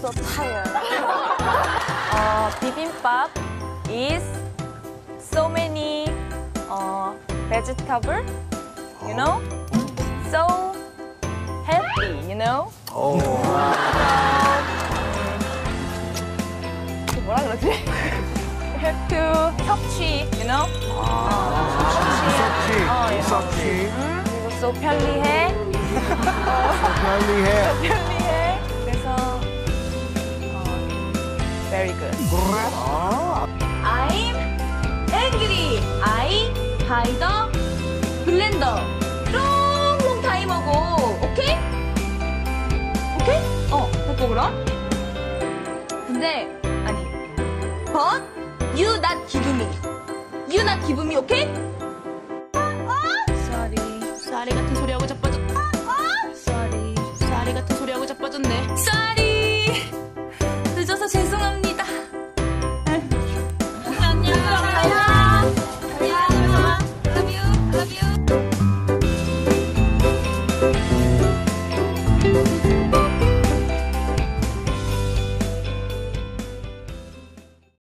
so tired. 어, 비빔밥 is so many 어, vegetable, you know? So healthy, you know? 오. 그 뭐라 그러지? have to 섭취, you know? 아, 섭취. 섭취. 섭취. 음, 이거 so 편리해. 편리해. Very good. 아, I'm angry. I by the blender. long long time ago. 오케이? 오케이? 어, 됐고 그럼? 근데 아니. But you not give me. You not give me, 오케이? Sorry. Love you. Love you.